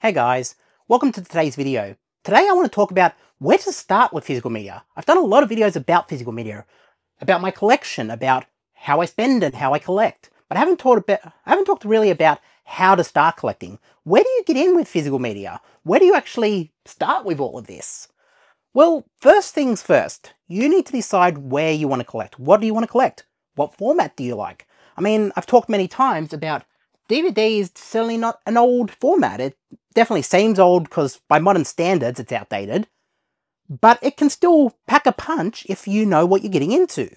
Hey guys, welcome to today's video. Today I want to talk about where to start with physical media. I've done a lot of videos about physical media, about my collection, about how I spend and how I collect, but I haven't talked about, I haven't talked really about how to start collecting. Where do you get in with physical media? Where do you actually start with all of this? Well, first things first, you need to decide where you want to collect. What do you want to collect? What format do you like? I mean, I've talked many times about DVD is certainly not an old format. It definitely seems old because by modern standards it's outdated, but it can still pack a punch if you know what you're getting into.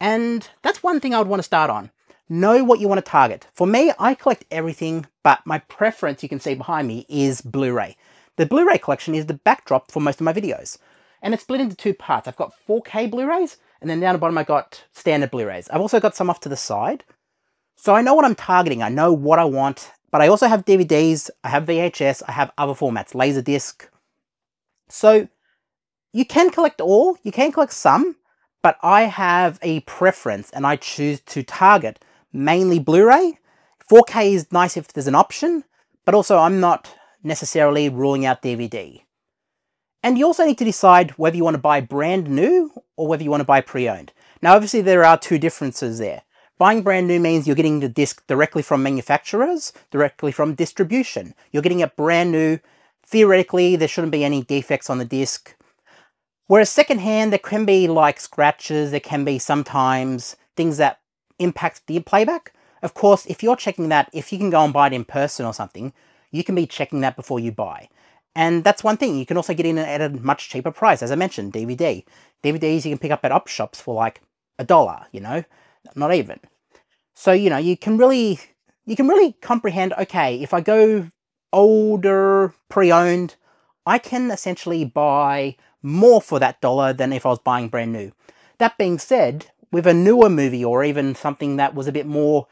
And that's one thing I would want to start on. Know what you want to target. For me, I collect everything, but my preference, you can see behind me, is Blu-ray. The Blu-ray collection is the backdrop for most of my videos. And it's split into two parts. I've got 4K Blu-rays, and then down the bottom I've got standard Blu-rays. I've also got some off to the side. So I know what I'm targeting, I know what I want, but I also have DVDs, I have VHS, I have other formats, Laserdisc. So you can collect all, you can collect some, but I have a preference and I choose to target mainly Blu-ray. 4K is nice if there's an option, but also I'm not necessarily ruling out DVD. And you also need to decide whether you want to buy brand new or whether you want to buy pre-owned. Now obviously there are two differences there. Buying brand new means you're getting the disc directly from manufacturers, directly from distribution. You're getting it brand new. Theoretically, there shouldn't be any defects on the disc. Whereas secondhand, there can be like scratches, there can be sometimes things that impact the playback. Of course, if you're checking that, if you can go and buy it in person or something, you can be checking that before you buy. And that's one thing. You can also get in at a much cheaper price. As I mentioned, DVD. DVDs you can pick up at op shops for like a dollar, you know, not even. So, you know, you can really, you can really comprehend, okay, if I go older, pre-owned, I can essentially buy more for that dollar than if I was buying brand new. That being said, with a newer movie or even something that was a bit more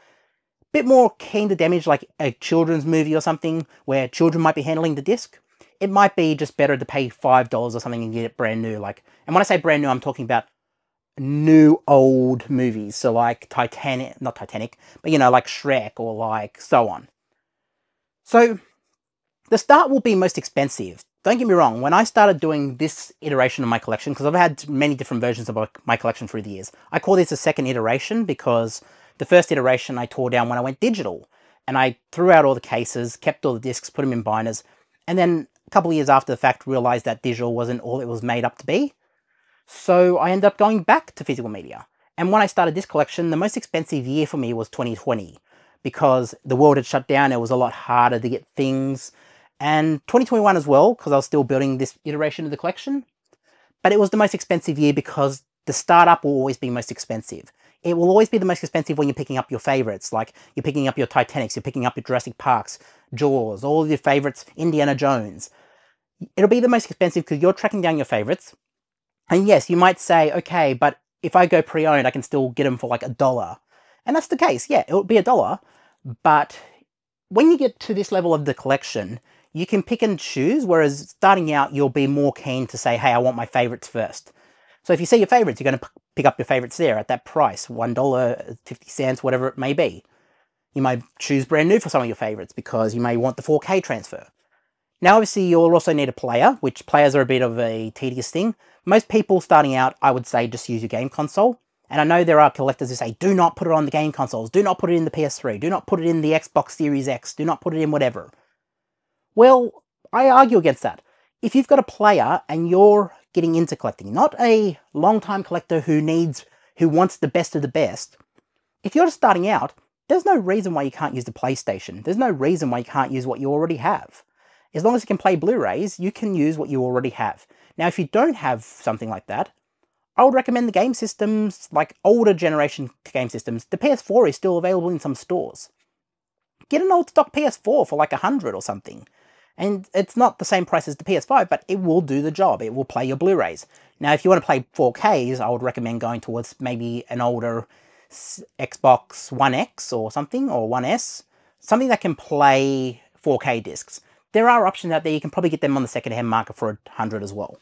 bit more keen to damage like a children's movie or something where children might be handling the disc, it might be just better to pay $5 or something and get it brand new. Like, and when I say brand new, I'm talking about new old movies. So like Titanic, not Titanic, but you know, like Shrek or like so on. So the start will be most expensive. Don't get me wrong, when I started doing this iteration of my collection, because I've had many different versions of my collection through the years, I call this a second iteration because the first iteration I tore down when I went digital. And I threw out all the cases, kept all the discs, put them in binders, and then a couple of years after the fact realized that digital wasn't all it was made up to be. So I ended up going back to physical media. And when I started this collection, the most expensive year for me was 2020 because the world had shut down. It was a lot harder to get things. And 2021 as well, because I was still building this iteration of the collection. But it was the most expensive year because the startup will always be most expensive. It will always be the most expensive when you're picking up your favorites, like you're picking up your Titanics, you're picking up your Jurassic Parks, Jaws, all of your favorites, Indiana Jones. It'll be the most expensive because you're tracking down your favorites, and yes, you might say, okay, but if I go pre-owned, I can still get them for like a dollar. And that's the case. Yeah, it would be a dollar. But when you get to this level of the collection, you can pick and choose. Whereas starting out, you'll be more keen to say, hey, I want my favorites first. So if you see your favorites, you're going to pick up your favorites there at that price, $1, 50 cents, whatever it may be. You may choose brand new for some of your favorites because you may want the 4K transfer. Now, obviously, you'll also need a player, which players are a bit of a tedious thing. Most people starting out, I would say, just use your game console. And I know there are collectors who say, do not put it on the game consoles, do not put it in the PS3, do not put it in the Xbox Series X, do not put it in whatever. Well, I argue against that. If you've got a player and you're getting into collecting, not a long-time collector who needs, who wants the best of the best, if you're just starting out, there's no reason why you can't use the PlayStation. There's no reason why you can't use what you already have. As long as you can play Blu-rays, you can use what you already have. Now, if you don't have something like that, I would recommend the game systems, like older generation game systems. The PS4 is still available in some stores. Get an old stock PS4 for like a hundred or something. And it's not the same price as the PS5, but it will do the job. It will play your Blu-rays. Now, if you want to play 4Ks, I would recommend going towards maybe an older Xbox One X or something, or One S. Something that can play 4K discs there are options out there. You can probably get them on the second-hand market for a hundred as well.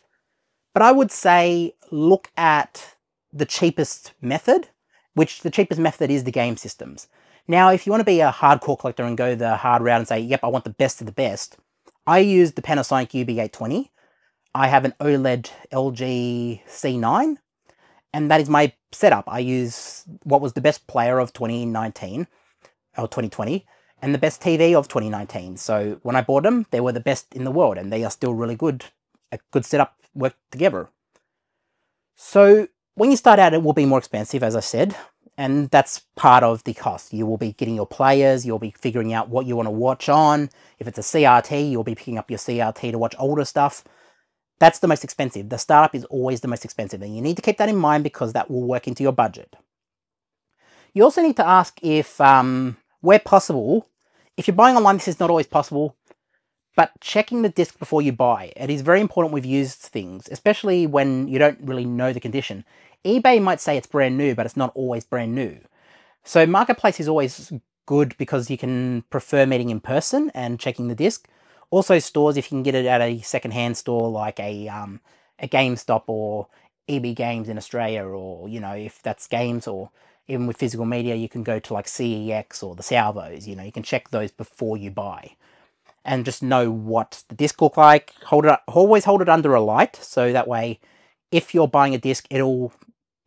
But I would say look at the cheapest method, which the cheapest method is the game systems. Now, if you want to be a hardcore collector and go the hard route and say, yep, I want the best of the best, I use the Panasonic UB820. I have an OLED LG C9, and that is my setup. I use what was the best player of 2019 or 2020 and the best TV of 2019. So when I bought them, they were the best in the world and they are still really good. A good setup work together. So when you start out, it will be more expensive, as I said, and that's part of the cost. You will be getting your players, you'll be figuring out what you want to watch on. If it's a CRT, you'll be picking up your CRT to watch older stuff. That's the most expensive. The startup is always the most expensive, and you need to keep that in mind because that will work into your budget. You also need to ask if, um, where possible, if you're buying online, this is not always possible, but checking the disc before you buy. It is very important with used things, especially when you don't really know the condition. eBay might say it's brand new, but it's not always brand new. So Marketplace is always good because you can prefer meeting in person and checking the disc. Also stores, if you can get it at a second-hand store like a, um, a GameStop or EB Games in Australia, or, you know, if that's games, or even with physical media, you can go to like CEX or the Salvos, you know, you can check those before you buy. And just know what the disc look like. Hold it, up, always hold it under a light, so that way, if you're buying a disc, it'll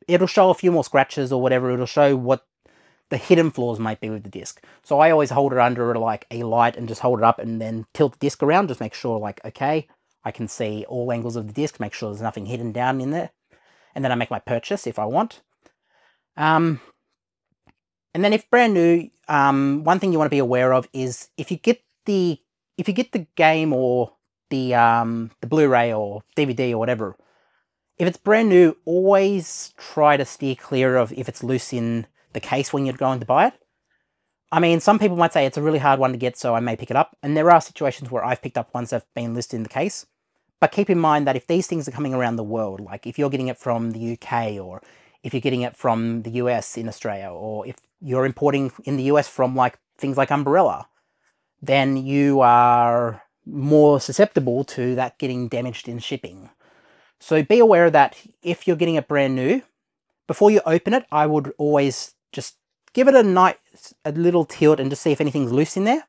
it'll show a few more scratches or whatever. It'll show what the hidden flaws might be with the disc. So I always hold it under like a light and just hold it up and then tilt the disc around, just make sure like, okay, I can see all angles of the disc, make sure there's nothing hidden down in there. And then I make my purchase if I want. Um, and then if brand new, um, one thing you want to be aware of is if you get the if you get the game or the um, the Blu-ray or DVD or whatever, if it's brand new, always try to steer clear of if it's loose in the case when you're going to buy it. I mean, some people might say it's a really hard one to get, so I may pick it up. And there are situations where I've picked up ones that have been listed in the case. But keep in mind that if these things are coming around the world, like if you're getting it from the UK or if you're getting it from the US in Australia, or if you're importing in the US from like things like Umbrella, then you are more susceptible to that getting damaged in shipping. So be aware of that if you're getting it brand new, before you open it, I would always just give it a night, a little tilt and just see if anything's loose in there.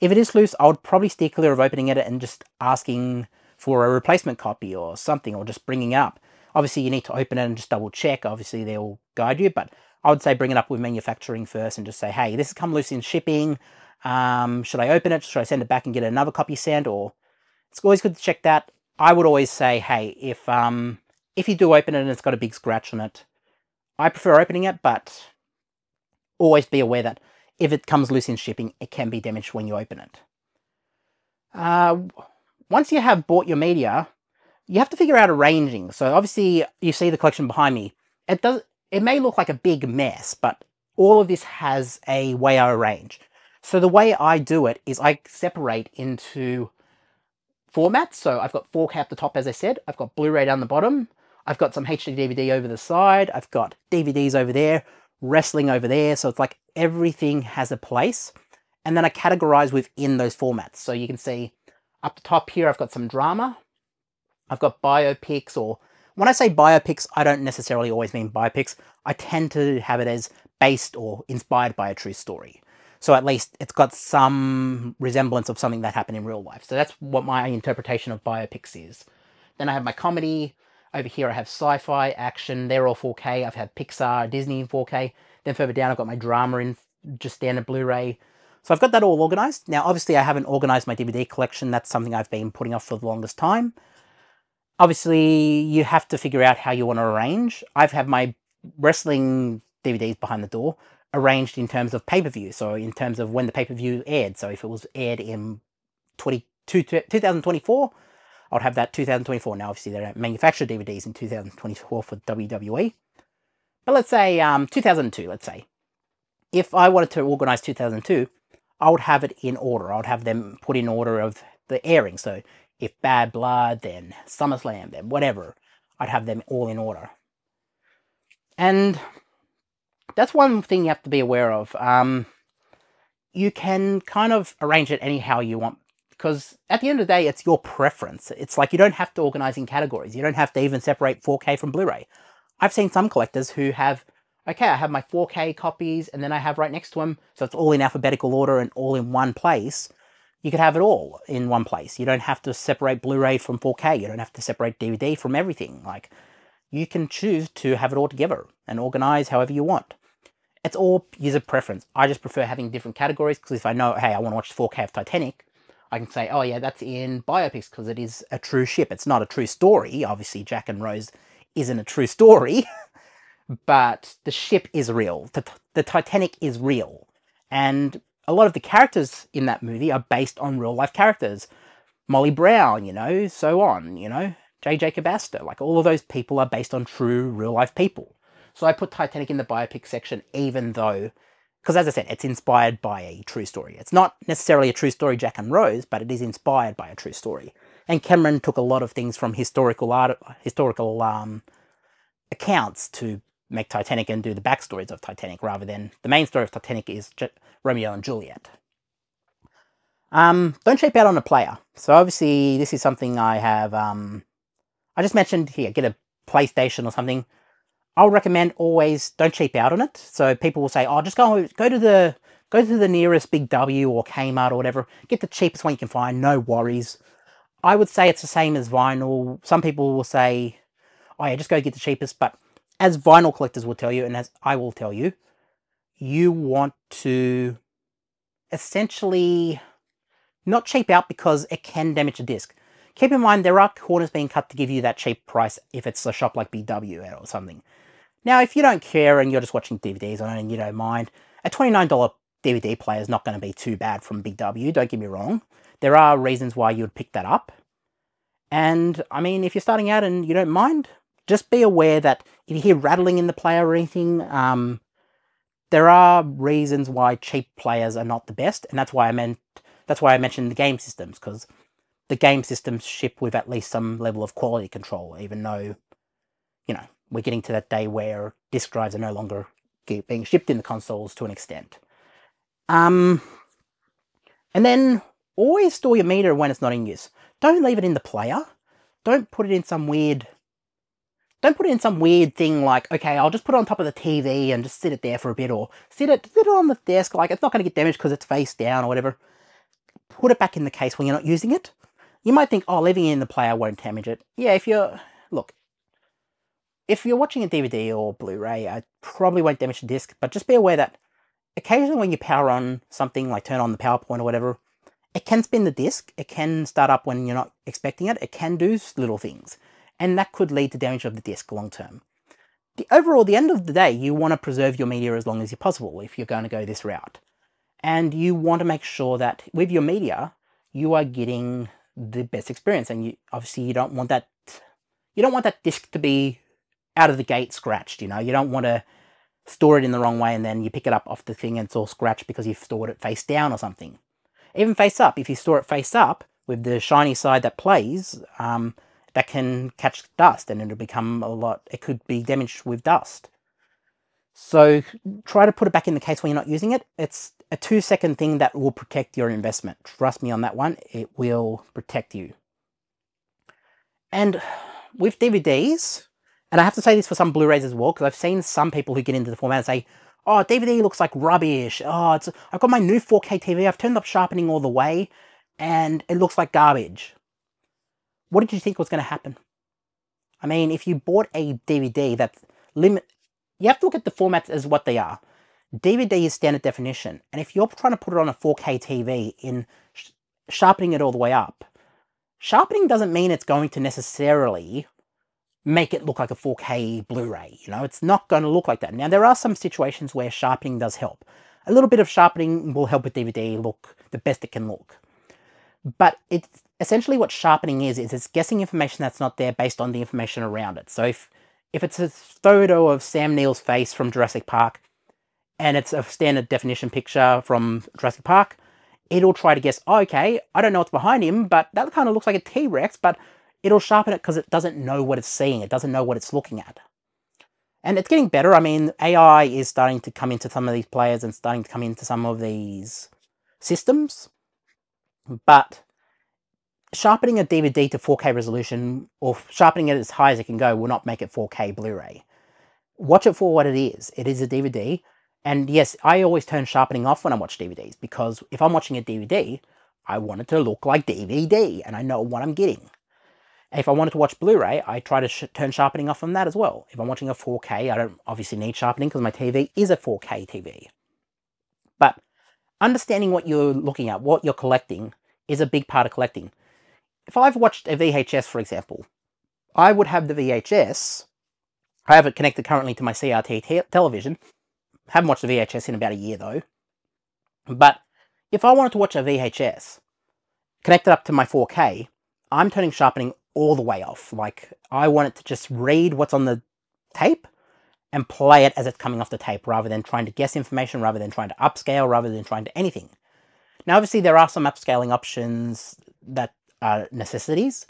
If it is loose, I would probably steer clear of opening it and just asking for a replacement copy or something, or just bringing up. Obviously, you need to open it and just double check. Obviously, they'll guide you, but I would say bring it up with manufacturing first and just say, hey, this has come loose in shipping. Um, should I open it? Should I send it back and get another copy sent? Or it's always good to check that. I would always say, hey, if um, if you do open it and it's got a big scratch on it, I prefer opening it, but always be aware that if it comes loose in shipping, it can be damaged when you open it. Uh, once you have bought your media, you have to figure out arranging. So obviously, you see the collection behind me. It does. It may look like a big mess, but all of this has a way I arrange. So the way I do it is I separate into formats. So I've got 4K at the top, as I said. I've got Blu-ray down the bottom. I've got some HD DVD over the side. I've got DVDs over there, wrestling over there. So it's like everything has a place. And then I categorize within those formats. So you can see up the top here, I've got some drama. I've got biopics or when I say biopics, I don't necessarily always mean biopics. I tend to have it as based or inspired by a true story. So at least it's got some resemblance of something that happened in real life. So that's what my interpretation of biopics is. Then I have my comedy. Over here I have sci-fi, action. They're all 4K. I've had Pixar, Disney in 4K. Then further down I've got my drama in just standard Blu-ray. So I've got that all organized. Now obviously I haven't organized my DVD collection. That's something I've been putting off for the longest time. Obviously you have to figure out how you want to arrange. I've had my wrestling DVDs behind the door arranged in terms of pay-per-view, so in terms of when the pay-per-view aired. So if it was aired in 2024, I would have that 2024. Now, obviously, they don't manufacture DVDs in 2024 for WWE. But let's say um, 2002, let's say. If I wanted to organize 2002, I would have it in order. I would have them put in order of the airing. So if Bad Blood, then SummerSlam, then whatever, I'd have them all in order. And that's one thing you have to be aware of. Um, you can kind of arrange it anyhow you want because at the end of the day, it's your preference. It's like you don't have to organize in categories. You don't have to even separate 4K from Blu-ray. I've seen some collectors who have, okay, I have my 4K copies and then I have right next to them, so it's all in alphabetical order and all in one place. You could have it all in one place. You don't have to separate Blu-ray from 4K. You don't have to separate DVD from everything. Like, you can choose to have it all together and organize however you want. It's all user preference. I just prefer having different categories because if I know, hey, I want to watch 4K of Titanic, I can say, oh yeah, that's in biopics because it is a true ship. It's not a true story. Obviously, Jack and Rose isn't a true story, but the ship is real. The, the Titanic is real. And a lot of the characters in that movie are based on real life characters. Molly Brown, you know, so on, you know, J. Jacob Astor, like all of those people are based on true real life people. So I put Titanic in the biopic section, even though, because as I said, it's inspired by a true story. It's not necessarily a true story, Jack and Rose, but it is inspired by a true story. And Cameron took a lot of things from historical art, historical um, accounts to make Titanic and do the backstories of Titanic rather than the main story of Titanic is J Romeo and Juliet. Um, don't shape out on a player. So obviously this is something I have, um, I just mentioned here, get a PlayStation or something. I'll recommend always don't cheap out on it. So people will say, oh, just go, go to the, go to the nearest Big W or Kmart or whatever. Get the cheapest one you can find, no worries. I would say it's the same as vinyl. Some people will say, oh yeah, just go get the cheapest. But as vinyl collectors will tell you, and as I will tell you, you want to essentially not cheap out because it can damage the disc. Keep in mind, there are corners being cut to give you that cheap price if it's a shop like BW or something. Now, if you don't care and you're just watching DVDs on it and you don't mind, a $29 DVD player is not going to be too bad from Big W, don't get me wrong. There are reasons why you would pick that up. And, I mean, if you're starting out and you don't mind, just be aware that if you hear rattling in the player or anything, um, there are reasons why cheap players are not the best, and that's why I meant that's why I mentioned the game systems because the game systems ship with at least some level of quality control, even though you know we're getting to that day where disk drives are no longer being shipped in the consoles to an extent. Um, and then always store your meter when it's not in use. Don't leave it in the player. Don't put it in some weird don't put it in some weird thing like, okay, I'll just put it on top of the TV and just sit it there for a bit, or sit it, sit it on the desk, like it's not going to get damaged because it's face down or whatever. Put it back in the case when you're not using it. You might think, oh, leaving it in the player won't damage it. Yeah, if you're, look, if you're watching a DVD or Blu-ray, uh, I probably won't damage the disc, but just be aware that occasionally when you power on something, like turn on the PowerPoint or whatever, it can spin the disc, it can start up when you're not expecting it, it can do little things and that could lead to damage of the disk long term. The overall, the end of the day, you want to preserve your media as long as you possible if you're going to go this route. And you want to make sure that with your media, you are getting the best experience. And you obviously you don't want that you don't want that disk to be out of the gate scratched, you know. You don't want to store it in the wrong way and then you pick it up off the thing and it's all scratched because you've stored it face down or something. Even face up, if you store it face up with the shiny side that plays, um, that can catch dust and it'll become a lot, it could be damaged with dust. So try to put it back in the case when you're not using it. It's a two second thing that will protect your investment. Trust me on that one, it will protect you. And with DVDs, and I have to say this for some Blu-rays as well, because I've seen some people who get into the format and say, oh, DVD looks like rubbish. Oh, it's, I've got my new 4K TV, I've turned up sharpening all the way, and it looks like garbage what did you think was going to happen? I mean, if you bought a DVD that's limit, you have to look at the formats as what they are. DVD is standard definition, and if you're trying to put it on a 4K TV in sh sharpening it all the way up, sharpening doesn't mean it's going to necessarily make it look like a 4K Blu-ray. You know, it's not going to look like that. Now, there are some situations where sharpening does help. A little bit of sharpening will help a DVD look the best it can look. But it's essentially what sharpening is, is it's guessing information that's not there based on the information around it. So if, if it's a photo of Sam Neill's face from Jurassic Park, and it's a standard definition picture from Jurassic Park, it'll try to guess, oh, okay, I don't know what's behind him, but that kind of looks like a T-Rex, but it'll sharpen it because it doesn't know what it's seeing. It doesn't know what it's looking at. And it's getting better. I mean, AI is starting to come into some of these players and starting to come into some of these systems. But sharpening a DVD to 4K resolution or sharpening it as high as it can go will not make it 4K Blu-ray. Watch it for what it is. It is a DVD. And yes, I always turn sharpening off when I watch DVDs because if I'm watching a DVD, I want it to look like DVD and I know what I'm getting. If I wanted to watch Blu-ray, I try to sh turn sharpening off on that as well. If I'm watching a 4K, I don't obviously need sharpening because my TV is a 4K TV. But understanding what you're looking at, what you're collecting, is a big part of collecting. If I've watched a VHS, for example, I would have the VHS. I have it connected currently to my CRT television. Haven't watched the VHS in about a year though. But if I wanted to watch a VHS connected up to my 4K, I'm turning sharpening all the way off. Like, I want it to just read what's on the tape and play it as it's coming off the tape rather than trying to guess information, rather than trying to upscale, rather than trying to anything. Now, obviously, there are some upscaling options that are necessities.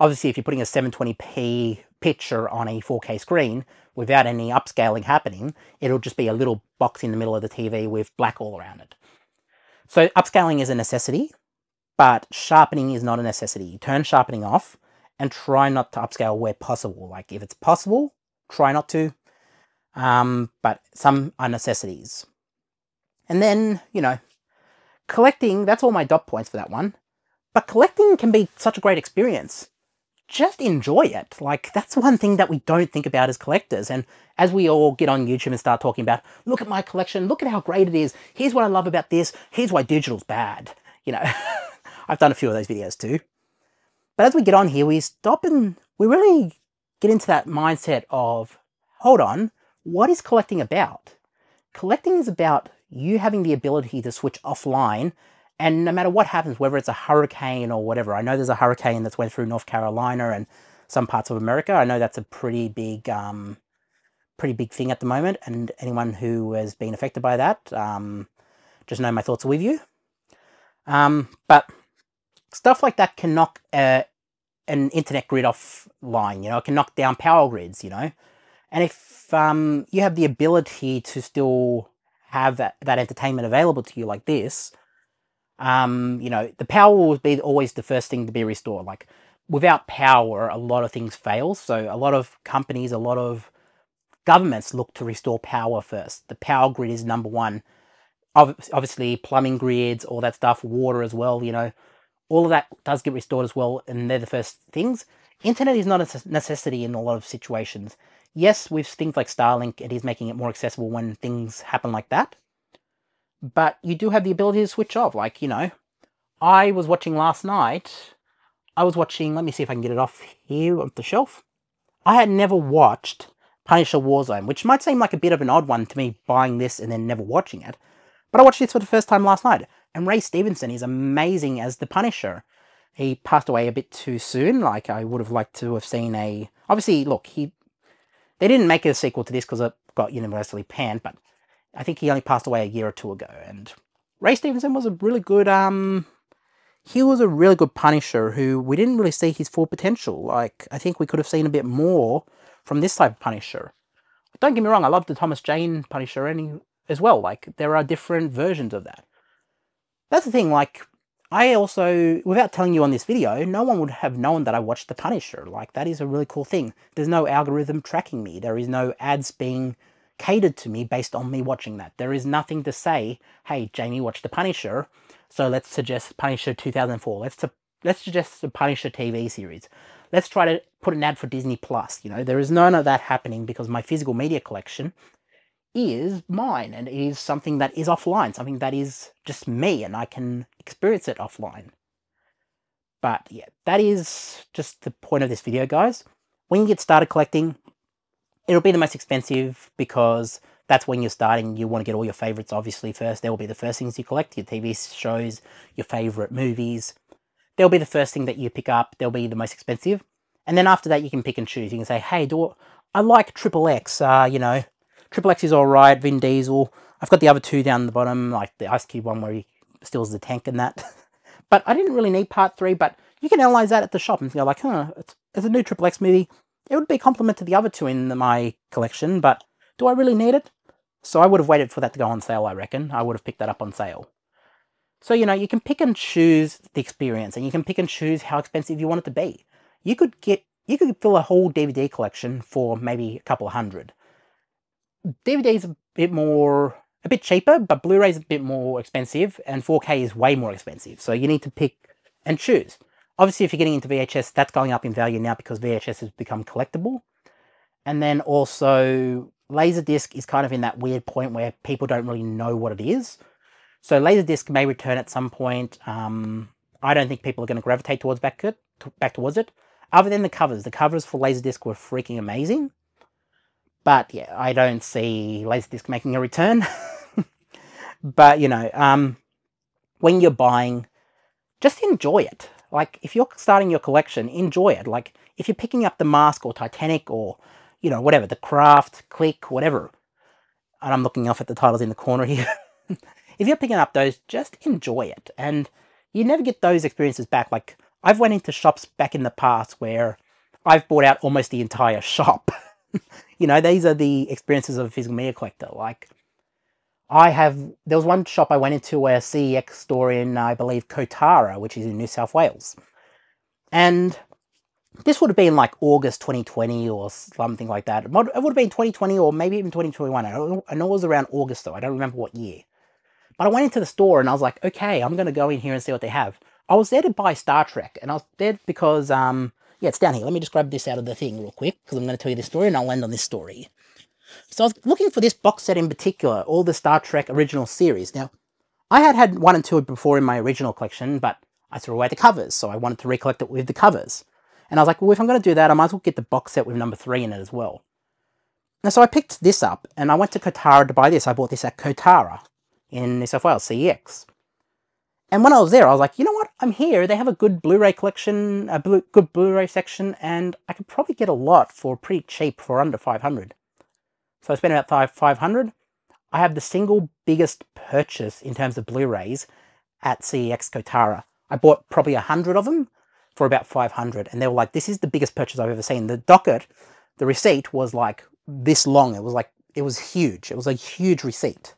Obviously, if you're putting a 720p picture on a 4K screen without any upscaling happening, it'll just be a little box in the middle of the TV with black all around it. So upscaling is a necessity, but sharpening is not a necessity. Turn sharpening off and try not to upscale where possible. Like if it's possible, try not to, um, but some are necessities. And then, you know, collecting, that's all my dot points for that one. But collecting can be such a great experience. Just enjoy it. Like, that's one thing that we don't think about as collectors. And as we all get on YouTube and start talking about, look at my collection, look at how great it is, here's what I love about this, here's why digital's bad. You know, I've done a few of those videos too. But as we get on here, we stop and we really get into that mindset of, hold on, what is collecting about? Collecting is about you having the ability to switch offline and no matter what happens, whether it's a hurricane or whatever, I know there's a hurricane that's went through North Carolina and some parts of America. I know that's a pretty big, um, pretty big thing at the moment. And anyone who has been affected by that, um, just know my thoughts are with you. Um, but stuff like that can knock uh, an internet grid offline. You know, it can knock down power grids. You know, and if um, you have the ability to still have that, that entertainment available to you like this, um, you know, the power will be always the first thing to be restored. Like without power, a lot of things fail. So a lot of companies, a lot of governments look to restore power first. The power grid is number one. Obviously, plumbing grids, all that stuff, water as well, you know, all of that does get restored as well, and they're the first things. Internet is not a necessity in a lot of situations. Yes, with things like Starlink, it is making it more accessible when things happen like that but you do have the ability to switch off. Like, you know, I was watching last night, I was watching, let me see if I can get it off here on the shelf. I had never watched Punisher Warzone, which might seem like a bit of an odd one to me buying this and then never watching it. But I watched this for the first time last night, and Ray Stevenson is amazing as the Punisher. He passed away a bit too soon, like I would have liked to have seen a... Obviously, look, he... They didn't make a sequel to this because it got universally panned, but I think he only passed away a year or two ago. And Ray Stevenson was a really good, um, he was a really good Punisher who we didn't really see his full potential. Like, I think we could have seen a bit more from this type of Punisher. Don't get me wrong, I love the Thomas Jane Punisher any, as well. Like, there are different versions of that. That's the thing, like, I also, without telling you on this video, no one would have known that I watched The Punisher. Like, that is a really cool thing. There's no algorithm tracking me. There is no ads being catered to me based on me watching that. There is nothing to say, hey, Jamie watched The Punisher, so let's suggest Punisher 2004. Let's, let's suggest the Punisher TV series. Let's try to put an ad for Disney Plus. You know, there is none of that happening because my physical media collection is mine and it is something that is offline, something that is just me and I can experience it offline. But yeah, that is just the point of this video, guys. When you get started collecting, It'll be the most expensive because that's when you're starting. You want to get all your favorites, obviously, first. They will be the first things you collect, your TV shows, your favorite movies. They'll be the first thing that you pick up. They'll be the most expensive. And then after that, you can pick and choose. You can say, hey, do I like Triple X, uh, you know, Triple X is all right, Vin Diesel. I've got the other two down the bottom, like the Ice Cube one where he steals the tank and that. but I didn't really need part three, but you can analyze that at the shop and go like, huh, it's, it's a new Triple X movie. It would be a compliment to the other two in my collection, but do I really need it? So I would have waited for that to go on sale, I reckon. I would have picked that up on sale. So, you know, you can pick and choose the experience, and you can pick and choose how expensive you want it to be. You could get, you could fill a whole DVD collection for maybe a couple of hundred. DVD is a bit more a bit cheaper, but Blu-ray is a bit more expensive, and 4K is way more expensive. So you need to pick and choose. Obviously, if you're getting into VHS, that's going up in value now because VHS has become collectible. And then also, Laserdisc is kind of in that weird point where people don't really know what it is. So Laserdisc may return at some point. Um, I don't think people are going to gravitate towards back, it, back towards it. Other than the covers. The covers for Laserdisc were freaking amazing. But yeah, I don't see Laserdisc making a return. but, you know, um, when you're buying, just enjoy it. Like, if you're starting your collection, enjoy it. Like, if you're picking up the Mask or Titanic or, you know, whatever, the Craft, Click, whatever. And I'm looking off at the titles in the corner here. if you're picking up those, just enjoy it. And you never get those experiences back. Like, I've went into shops back in the past where I've bought out almost the entire shop. you know, these are the experiences of a physical media collector. Like, I have, there was one shop I went into a CEX store in, I believe, Kotara, which is in New South Wales. And this would have been like August 2020 or something like that. It would have been 2020 or maybe even 2021. I know, it was around August though. I don't remember what year. But I went into the store and I was like, okay, I'm going to go in here and see what they have. I was there to buy Star Trek and I was there because um, yeah, it's down here. Let me just grab this out of the thing real quick because I'm going to tell you this story and I'll end on this story. So I was looking for this box set in particular, all the Star Trek original series. Now, I had had one and two before in my original collection, but I threw away the covers, so I wanted to recollect it with the covers. And I was like, well, if I'm going to do that, I might as well get the box set with number three in it as well. And so I picked this up, and I went to Kotara to buy this. I bought this at Kotara in New South Wales, CEX. And when I was there, I was like, you know what? I'm here. They have a good Blu-ray collection, a good Blu-ray section, and I could probably get a lot for pretty cheap for under 500. So I spent about five 500. I have the single biggest purchase in terms of Blu-rays at CEX Kotara. I bought probably 100 of them for about 500, and they were like, this is the biggest purchase I've ever seen. The docket, the receipt was like this long. It was like, it was huge. It was a huge receipt.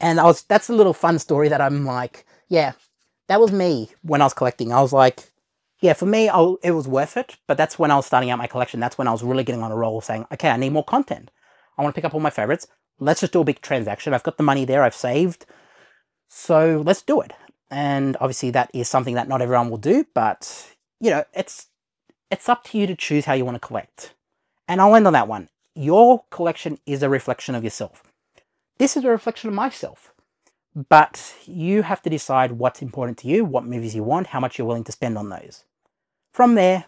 And I was, that's a little fun story that I'm like, yeah, that was me when I was collecting. I was like, yeah, for me, I'll, it was worth it. But that's when I was starting out my collection. That's when I was really getting on a roll saying, okay, I need more content. I want to pick up all my favorites. Let's just do a big transaction. I've got the money there. I've saved. So let's do it. And obviously that is something that not everyone will do, but you know, it's it's up to you to choose how you want to collect. And I'll end on that one. Your collection is a reflection of yourself. This is a reflection of myself. But you have to decide what's important to you, what movies you want, how much you're willing to spend on those. From there,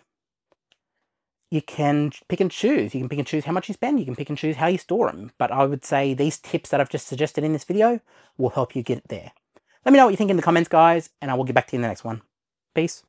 you can pick and choose. You can pick and choose how much you spend. You can pick and choose how you store them. But I would say these tips that I've just suggested in this video will help you get there. Let me know what you think in the comments, guys, and I will get back to you in the next one. Peace.